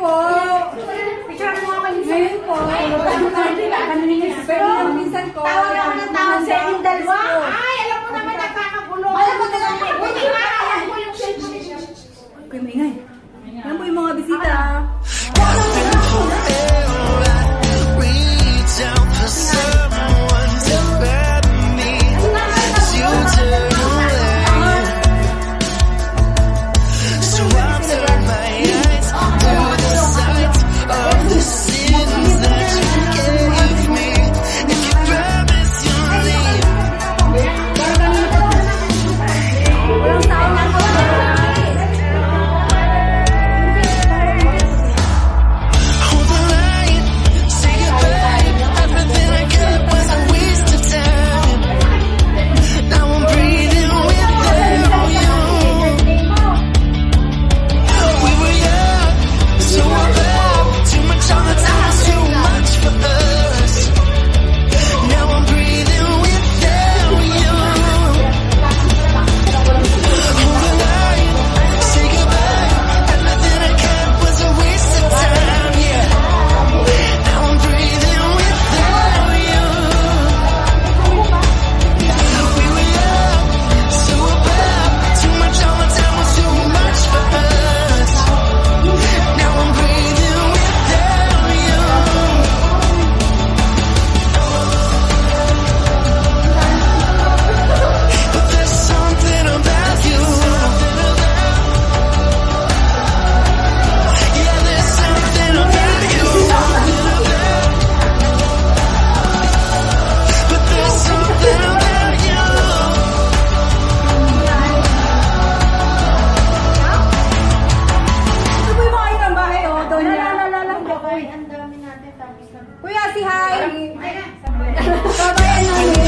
po. Picture mo ako minsan po. Ano ninyo si Pero minsan ko. Tawag ako ng tawag sa inyong dalawa. Ay, alam ko naman nakakagulo. Alam ko talaga. Buti nga, alam yung cellphone. Okay, maingay. Alam mo yung mga bisita. Kuya, si hi! Bye-bye, ano?